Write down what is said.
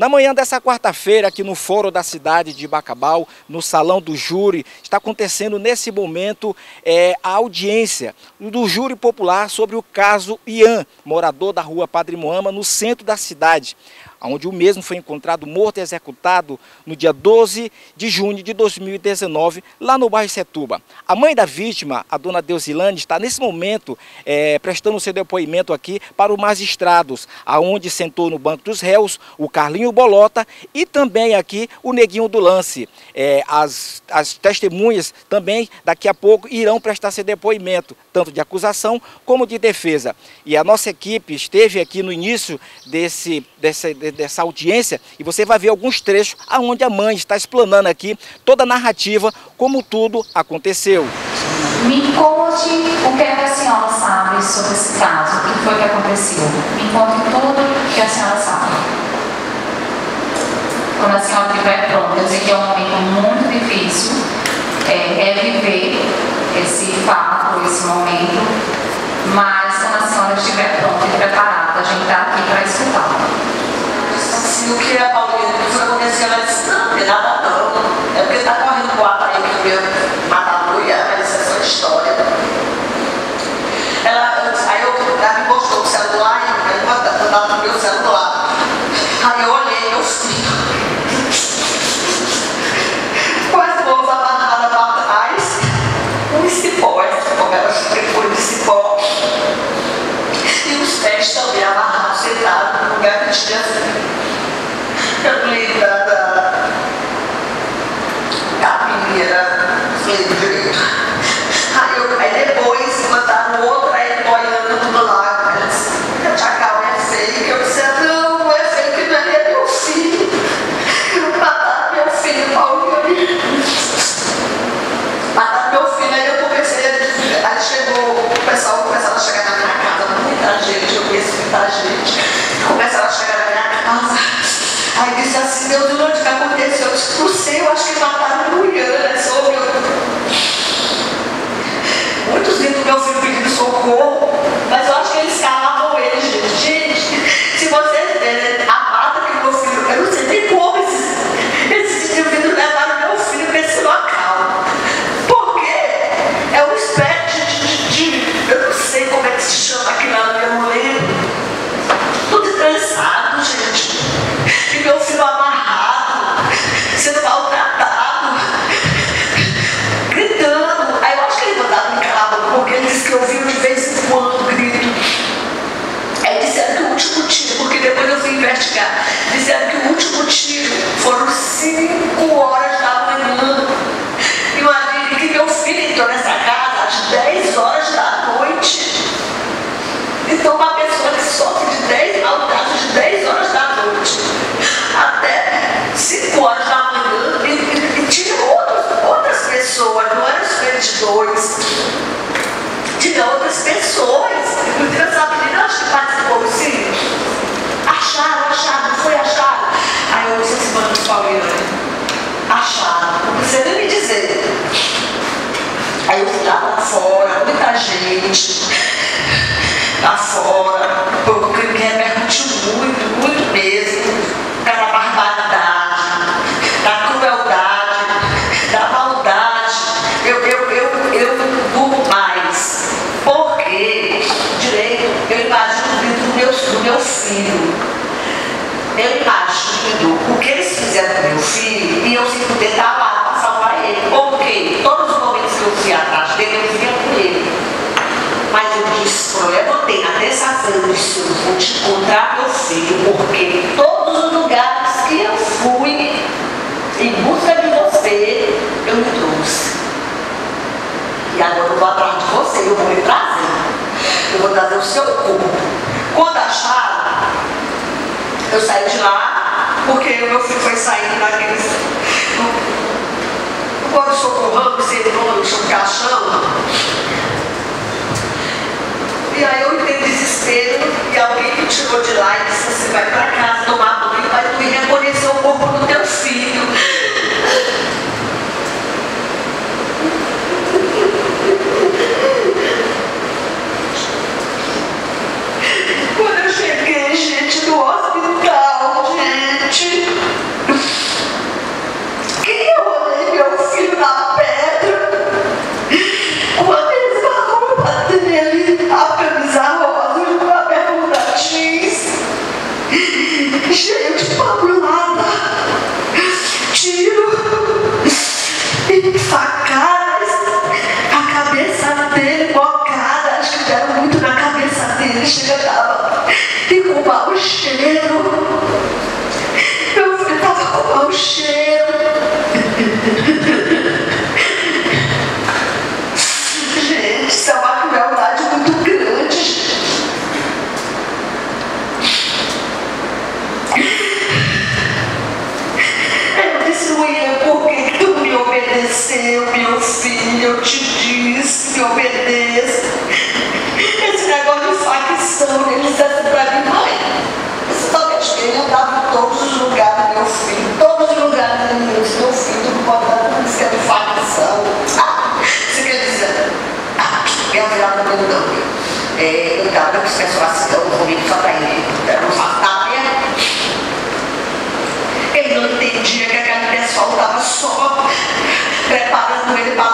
Na manhã dessa quarta-feira, aqui no Fórum da cidade de Bacabal, no Salão do Júri, está acontecendo nesse momento é, a audiência do Júri Popular sobre o caso Ian, morador da rua Padre Moama, no centro da cidade onde o mesmo foi encontrado morto e executado no dia 12 de junho de 2019, lá no bairro Setuba. A mãe da vítima, a dona Deusilane, está nesse momento é, prestando seu depoimento aqui para os magistrados, aonde sentou no banco dos réus o Carlinho Bolota e também aqui o Neguinho do Lance. É, as, as testemunhas também daqui a pouco irão prestar seu depoimento, tanto de acusação como de defesa. E a nossa equipe esteve aqui no início desse, desse, dessa audiência e você vai ver alguns trechos aonde a mãe está explanando aqui toda a narrativa, como tudo aconteceu. Me conte o que, é que a senhora sabe sobre esse caso, o que foi que aconteceu. Me conte tudo que a senhora sabe. Quando a senhora estiver pronta, eu sei que é um momento muito difícil, é, é viver esse fato, esse momento, mas quando a senhora estiver pronta e preparada, a gente está aqui para escutar o que a Paulina acontecer, ela disse, não, não nada não. É porque está correndo boato aí que eu ia matar a mulher, mas isso é história. Ela, aí eu, ela me mostrou o celular e eu mandava no meu celular. Aí eu olhei, eu filho. Quase vou amarrada para trás, um cipó, como ela foi de cipó. E os pés também amarrados, sentados no lugar que tinha eu lembro da capinha, sei direito. Aí, eu, aí depois mandaram outra aí boiando tudo lá. A Tchacal é fake. Eu disse, não, não é fake, não é meu filho. Mataram meu filho, Paulinho. Mataram meu filho, aí eu comecei a. Aí chegou, o pessoal começou a chegar na minha casa, muita gente, eu conheço muita gente. Começaram a chegar na minha casa. Aí disse assim, meu Deus, o que aconteceu? Eu disse, não sei, eu acho que mataram mulher, soube? Muitos gritos meu filho pedindo socorro, 5 horas e, e, e tinha outros, outras pessoas, não eram os 22. Tinha outras pessoas. Tinha essa menina, acho que participou, sim. Acharam, acharam, foi achado. Aí eu disse assim, mano, Pauliane, acharam, não precisa nem me dizer. Aí eu fui lá para fora, muita gente lá fora, porque me repercutiu muito, muito mesmo da barbaridade, da crueldade, da maldade. Eu, eu, eu, eu durmo mais. Porque, direito, eu imagino o grito do meu, do meu filho. Eu imagino o que eles fizeram com meu filho e eu sem poder estar lá para salvar ele. Porque todos os momentos que eu fui atrás dele, eu vinha com ele. Mas eu disse, eu levantei disse, eu vou te encontrar filho, porque todos os lugares que eu fui em busca de você, eu me trouxe. E agora eu vou atrás de você, eu vou lhe trazer. Eu vou trazer o seu corpo. Quando acharam, eu saí de lá, porque o meu filho foi saindo daqueles. Quando socorrando, sem nome, um caixão. E aí eu entrei em desespero e alguém me tirou de lá Gente, isso é uma crueldade muito grande. Eu disse, William, por que tu me obedeceu, meu filho? Eu te disse, me obedeça. Esse negócio de facção, Moldávia. É, Moldávia, as pessoas estão comigo só para ele, Moldávia. Né? Eu não entendia que aquele pessoal estava só preparando ele para